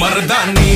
மர்தானி